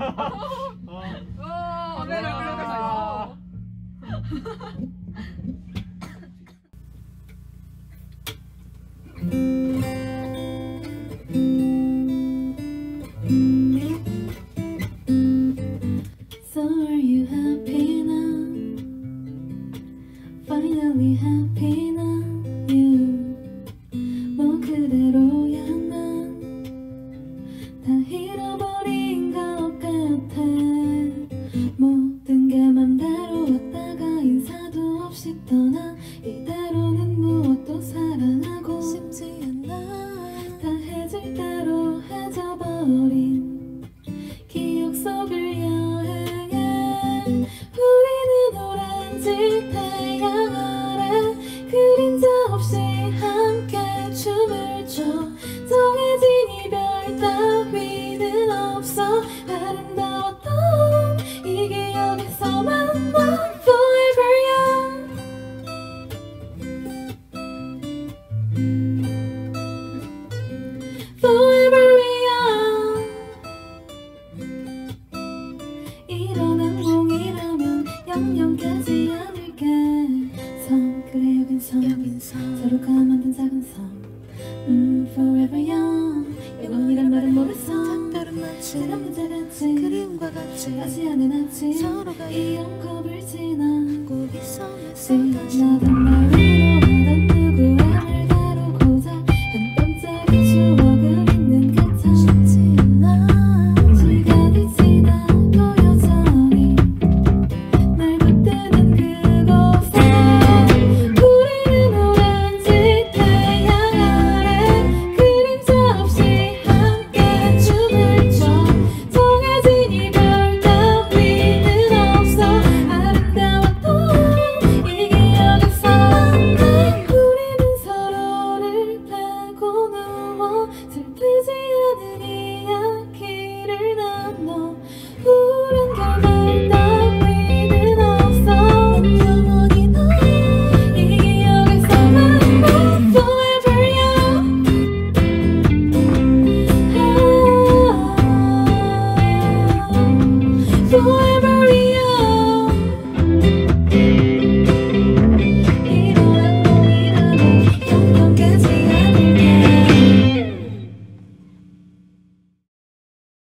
어, 네, 네, 아. So are you happy now? Finally happy now you 뭐 그대로야 난다 잃어버린 지 태양 그림자 없이 함께 춤을 춰. 정해진 이별 따위는 없어. 아름다웠던 이 기억에서 만나 Forever young. Forever young. 이런 행복이라면 영영 깨지 않을게 섬 그래 여긴 섬 서로가 만든 작은 섬. 음, Forever young. 영원이란 말은 모르서 작별은 마치 지난 문제같이 그림과 같이 다시 안에 놨지 서로가 이 영겁을 지나 꼭 있어야지 다시 지나던 날